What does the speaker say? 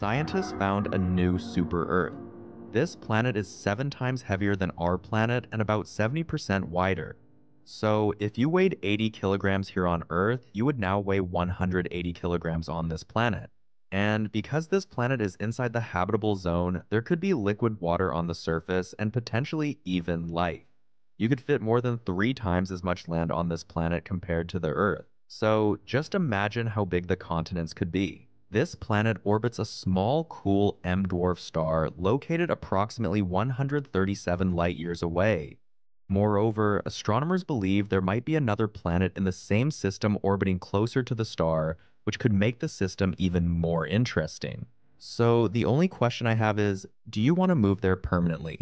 Scientists found a new super Earth. This planet is seven times heavier than our planet and about 70% wider. So, if you weighed 80 kilograms here on Earth, you would now weigh 180 kilograms on this planet. And because this planet is inside the habitable zone, there could be liquid water on the surface and potentially even life. You could fit more than three times as much land on this planet compared to the Earth. So just imagine how big the continents could be. This planet orbits a small, cool M dwarf star located approximately 137 light years away. Moreover, astronomers believe there might be another planet in the same system orbiting closer to the star, which could make the system even more interesting. So, the only question I have is do you want to move there permanently?